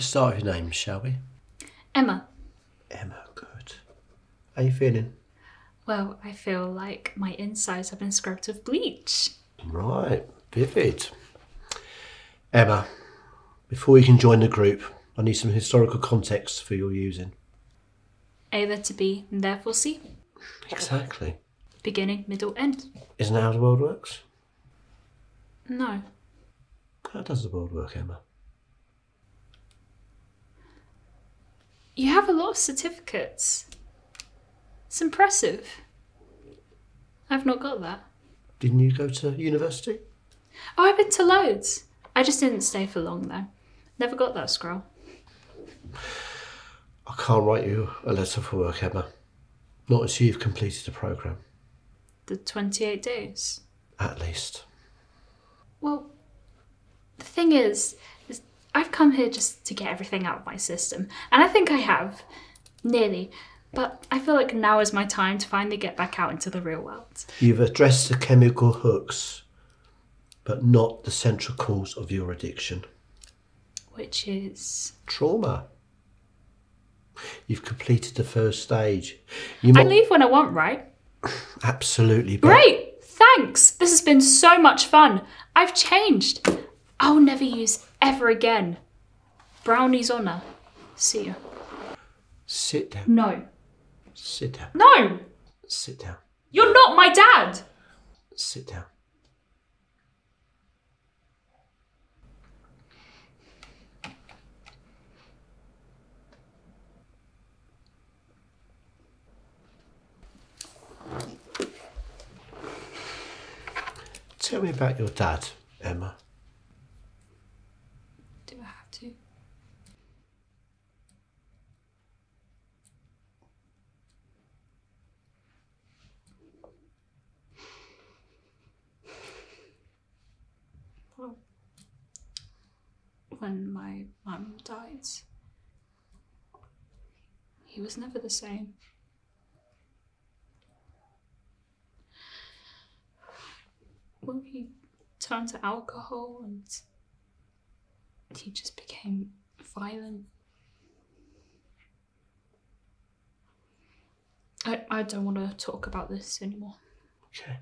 Let's start with your names, shall we? Emma. Emma, good. How are you feeling? Well, I feel like my insides have been scrubbed with bleach. Right, vivid. Emma, before you can join the group, I need some historical context for your using. A to B, and therefore C. Exactly. Beginning, middle, end. Isn't that how the world works? No. How does the world work, Emma? You have a lot of certificates. It's impressive. I've not got that. Didn't you go to university? Oh, I've been to loads. I just didn't stay for long though. Never got that scroll. I can't write you a letter for work, Emma. Not until you've completed the programme, The 28 days. at least. Well, the thing is, is I've come here just to get everything out of my system. And I think I have. Nearly. But I feel like now is my time to finally get back out into the real world. You've addressed the chemical hooks, but not the central cause of your addiction Which is. trauma. You've completed the first stage. You I leave when I want, right? absolutely but Great! Thanks! This has been so much fun. I've changed. I'll never use ever again. Brownie's honour. See you. Sit down. No. Sit down. No! Sit down. You're not my dad! Sit down. Tell me about your dad, Emma. Well, when my mum died, he was never the same. Well, he turned to alcohol and he just became violent. I, I don't want to talk about this anymore. Okay.